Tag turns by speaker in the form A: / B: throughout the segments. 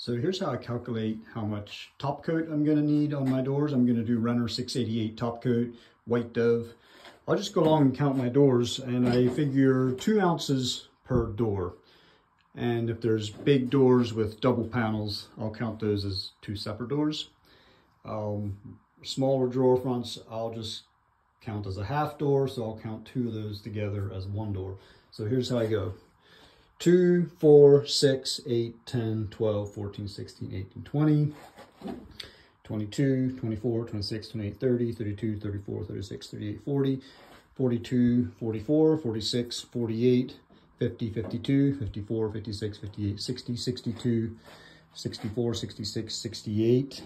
A: So here's how I calculate how much top coat I'm gonna need on my doors. I'm gonna do Renner 688 top coat, white dove. I'll just go along and count my doors and I figure two ounces per door. And if there's big doors with double panels, I'll count those as two separate doors. Um, smaller drawer fronts, I'll just count as a half door, so I'll count two of those together as one door. So here's how I go. 2, 4, 6, 8, 10, 12, 14, 16, 18, 20, 22, 24, 26, 28, 30, 32, 34, 36, 38, 40, 42, 44, 46, 48, 50, 52, 54, 56, 58, 60, 62, 64, 66, 68,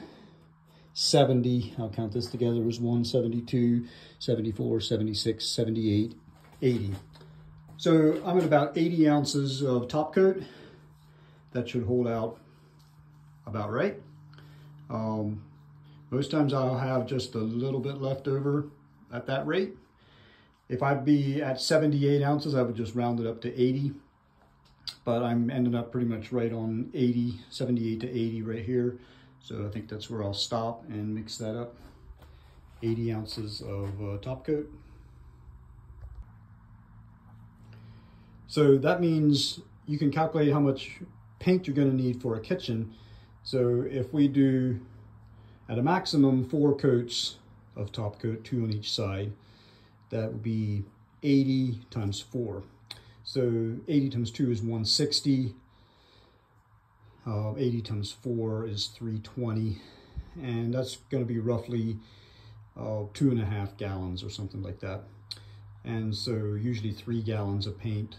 A: 70, I'll count this together as 1, 72, 74, 76, 78, 80. So I'm at about 80 ounces of top coat. That should hold out about right. Um, most times I'll have just a little bit left over at that rate. If I'd be at 78 ounces, I would just round it up to 80. But I'm ending up pretty much right on 80, 78 to 80 right here. So I think that's where I'll stop and mix that up. 80 ounces of uh, top coat. So that means you can calculate how much paint you're gonna need for a kitchen. So if we do at a maximum four coats of top coat, two on each side, that would be 80 times four. So 80 times two is 160. Uh, 80 times four is 320. And that's gonna be roughly uh, two and a half gallons or something like that. And so usually three gallons of paint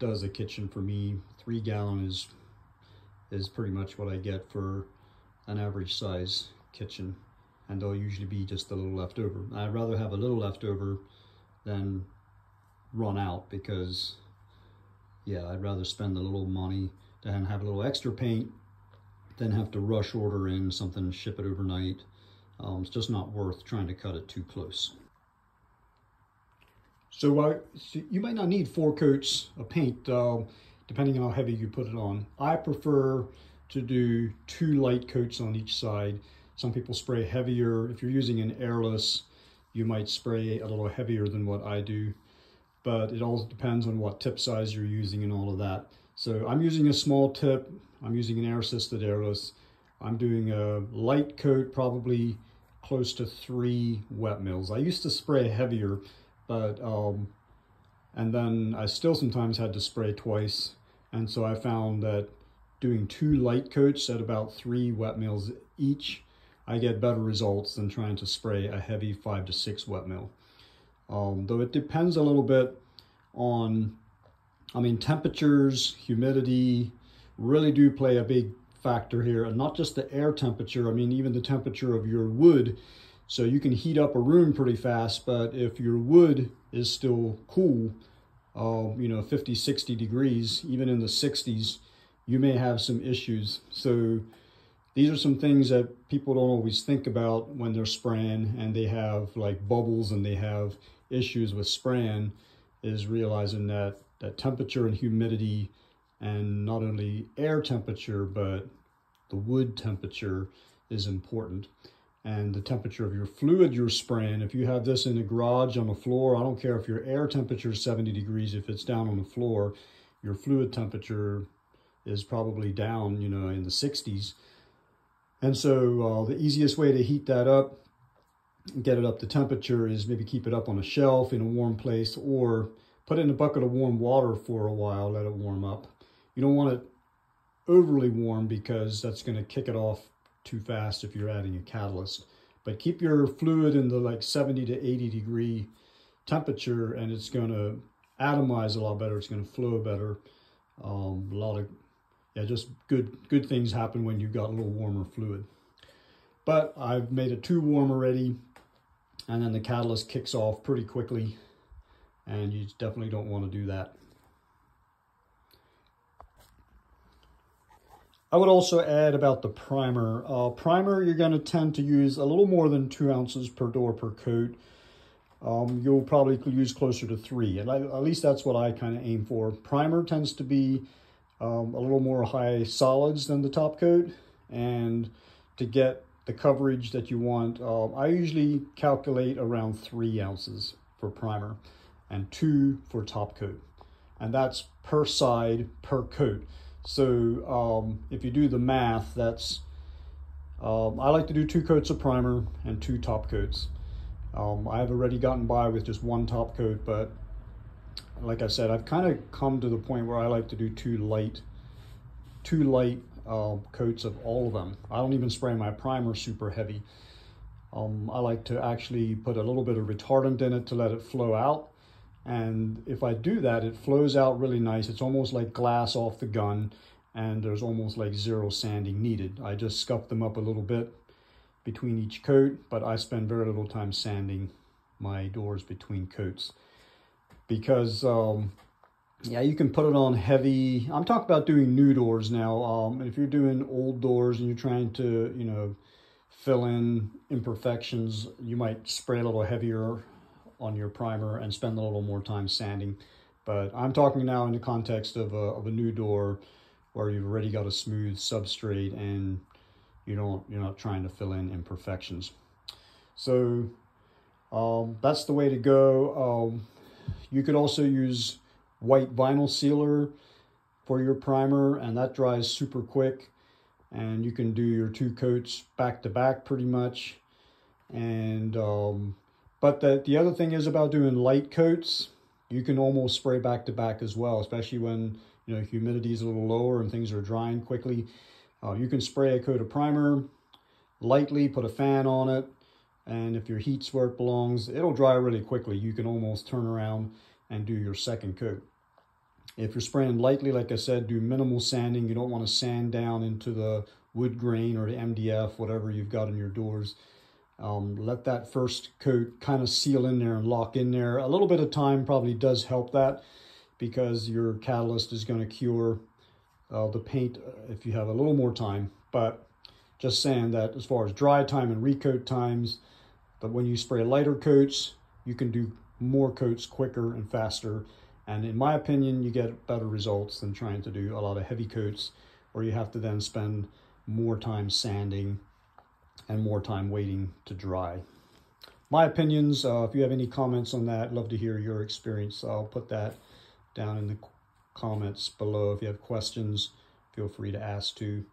A: does a kitchen for me. Three gallon is is pretty much what I get for an average size kitchen. And there'll usually be just a little left over. I'd rather have a little left over than run out because yeah, I'd rather spend a little money and have a little extra paint than have to rush order in something ship it overnight. Um, it's just not worth trying to cut it too close. So, uh, so you might not need four coats of paint, uh, depending on how heavy you put it on. I prefer to do two light coats on each side. Some people spray heavier. If you're using an airless, you might spray a little heavier than what I do. But it all depends on what tip size you're using and all of that. So I'm using a small tip. I'm using an air-assisted airless. I'm doing a light coat, probably close to three wet mils. I used to spray heavier, but um, and then I still sometimes had to spray twice. And so I found that doing two light coats at about three wet mils each, I get better results than trying to spray a heavy five to six wet mil. Um, though it depends a little bit on, I mean, temperatures, humidity really do play a big factor here. And not just the air temperature, I mean, even the temperature of your wood so you can heat up a room pretty fast, but if your wood is still cool, uh, you know, 50, 60 degrees, even in the 60s, you may have some issues. So these are some things that people don't always think about when they're spraying and they have like bubbles and they have issues with spraying is realizing that that temperature and humidity and not only air temperature, but the wood temperature is important and the temperature of your fluid you're spraying. If you have this in a garage on the floor, I don't care if your air temperature is 70 degrees, if it's down on the floor, your fluid temperature is probably down, you know, in the 60s. And so uh, the easiest way to heat that up, get it up to temperature is maybe keep it up on a shelf in a warm place or put it in a bucket of warm water for a while, let it warm up. You don't want it overly warm because that's going to kick it off too fast if you're adding a catalyst. But keep your fluid in the like 70 to 80 degree temperature and it's going to atomize a lot better. It's going to flow better. Um, a lot of, yeah, just good, good things happen when you've got a little warmer fluid. But I've made it too warm already and then the catalyst kicks off pretty quickly and you definitely don't want to do that. I would also add about the primer. Uh, primer, you're going to tend to use a little more than two ounces per door per coat. Um, you'll probably use closer to three, and I, at least that's what I kind of aim for. Primer tends to be um, a little more high solids than the top coat. And to get the coverage that you want, uh, I usually calculate around three ounces for primer and two for top coat. And that's per side, per coat. So um, if you do the math, that's, um, I like to do two coats of primer and two top coats. Um, I've already gotten by with just one top coat, but like I said, I've kind of come to the point where I like to do two light, two light uh, coats of all of them. I don't even spray my primer super heavy. Um, I like to actually put a little bit of retardant in it to let it flow out. And if I do that, it flows out really nice. It's almost like glass off the gun and there's almost like zero sanding needed. I just scuff them up a little bit between each coat, but I spend very little time sanding my doors between coats because um, yeah, you can put it on heavy. I'm talking about doing new doors now. Um, if you're doing old doors and you're trying to, you know, fill in imperfections, you might spray a little heavier on your primer and spend a little more time sanding. But I'm talking now in the context of a, of a new door where you've already got a smooth substrate and you don't, you're not trying to fill in imperfections. So um, that's the way to go. Um, you could also use white vinyl sealer for your primer and that dries super quick and you can do your two coats back to back pretty much and um, but the, the other thing is about doing light coats you can almost spray back to back as well especially when you know humidity is a little lower and things are drying quickly uh, you can spray a coat of primer lightly put a fan on it and if your heat's where it belongs, it'll dry really quickly. You can almost turn around and do your second coat. If you're spraying lightly, like I said, do minimal sanding. You don't want to sand down into the wood grain or the MDF, whatever you've got in your doors. Um, let that first coat kind of seal in there and lock in there. A little bit of time probably does help that because your catalyst is going to cure uh, the paint if you have a little more time. But just saying that as far as dry time and recoat times, but when you spray lighter coats, you can do more coats quicker and faster. And in my opinion, you get better results than trying to do a lot of heavy coats where you have to then spend more time sanding and more time waiting to dry. My opinions, uh, if you have any comments on that, love to hear your experience. I'll put that down in the comments below. If you have questions, feel free to ask too.